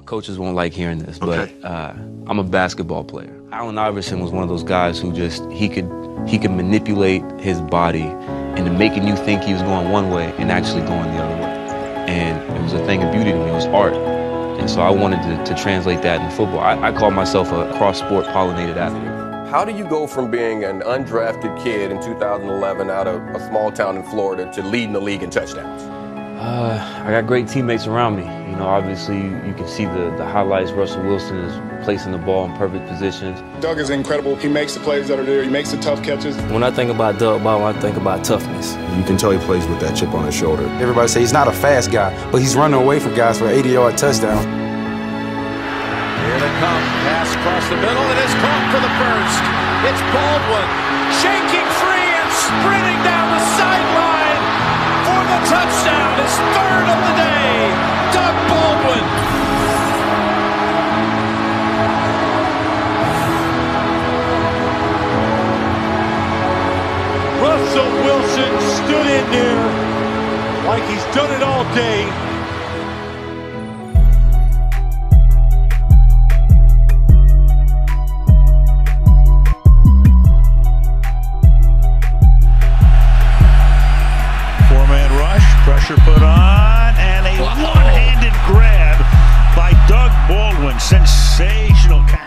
My coaches won't like hearing this, but uh, I'm a basketball player. Allen Iverson was one of those guys who just he could he could manipulate his body into making you think he was going one way and actually going the other way. And it was a thing of beauty to me. It was art. And so I wanted to, to translate that in football. I, I call myself a cross-sport pollinated athlete. How do you go from being an undrafted kid in 2011 out of a small town in Florida to leading the league in touchdowns? Uh, I got great teammates around me. You know, obviously you, you can see the, the highlights. Russell Wilson is placing the ball in perfect positions. Doug is incredible. He makes the plays that are there. He makes the tough catches. When I think about Doug Baldwin, I think about toughness. You can tell he plays with that chip on his shoulder. Everybody say he's not a fast guy, but he's running away from guys for an 80-yard touchdown. Here they come. Pass across the middle. It is caught for the first. It's Baldwin shaking free and sprinting down the sideline for the touchdown. His third of the day. Doug Baldwin. Russell Wilson stood in there like he's done it all day. Four-man rush, pressure put on, and a one-handed Sensational catch.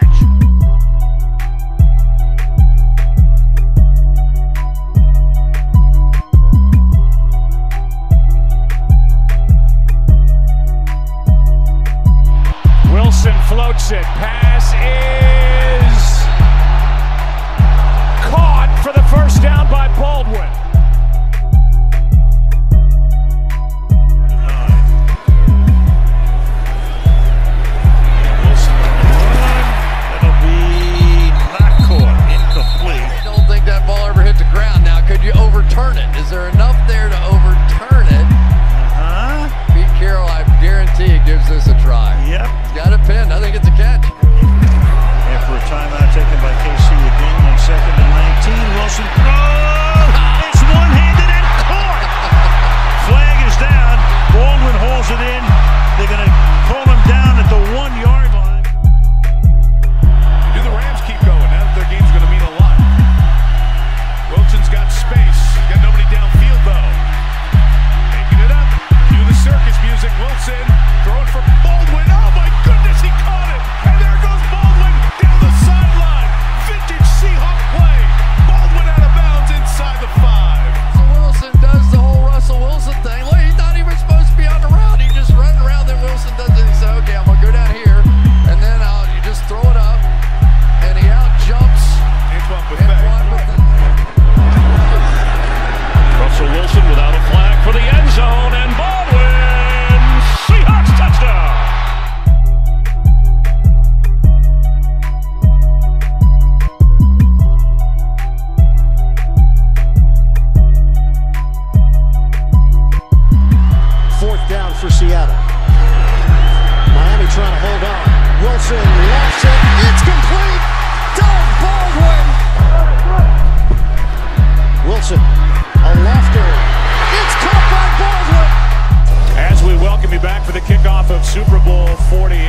Of Super Bowl 48.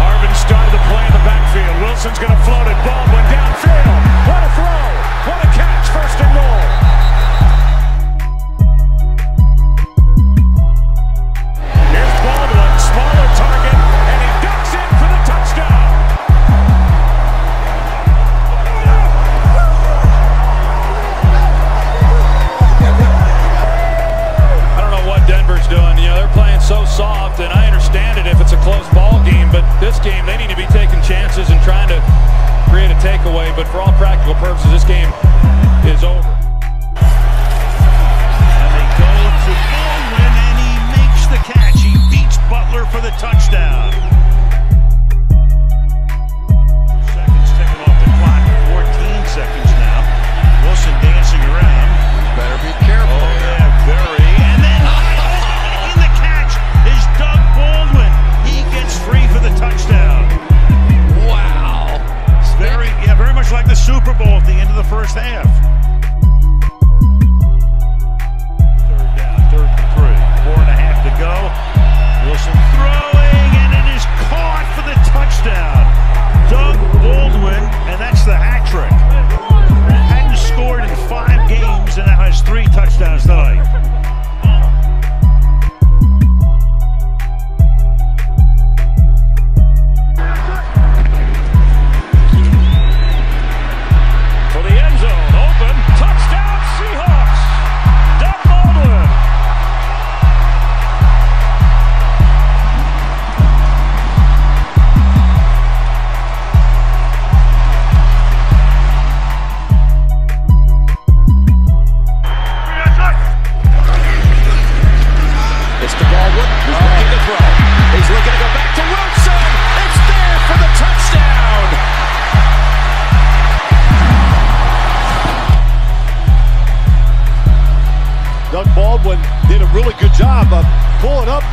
Harvin started the play in the backfield. Wilson's going to float it. Baldwin downfield. What a throw. What a catch. First and goal. So soft, and I understand it if it's a close ball game, but this game, they need to be taking chances and trying to create a takeaway. But for all practical purposes, this game is over.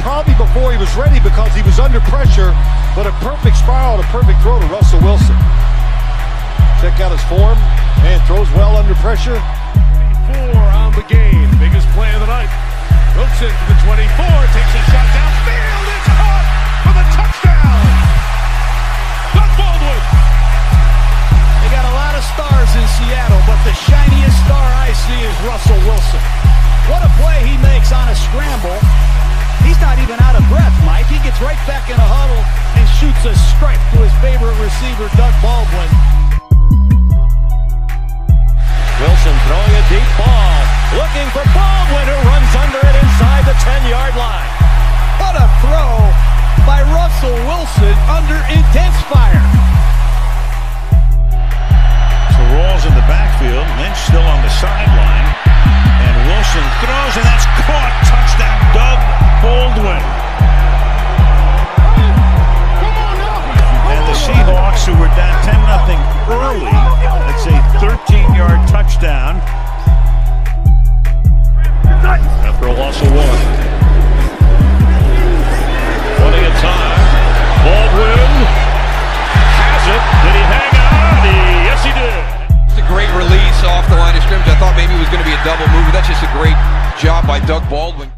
Probably before he was ready because he was under pressure, but a perfect spiral, and a perfect throw to Russell Wilson. Check out his form, and throws well under pressure. Four on the game, biggest play of the night. Wilson to the 24, takes a shot downfield, it's caught for the touchdown. Doug Baldwin. They got a lot of stars in Seattle, but the shiniest star I see is Russell Wilson. What a play he makes on a scramble. He's not even out of breath, Mike. He gets right back in a huddle and shoots a strike to his favorite receiver, Doug Baldwin. Wilson throwing a deep ball, looking for Baldwin, who runs under it inside the 10-yard line. What a throw by Russell Wilson under intense fire. So Rawls in the backfield, Lynch still on the sideline, double move. That's just a great job by Doug Baldwin.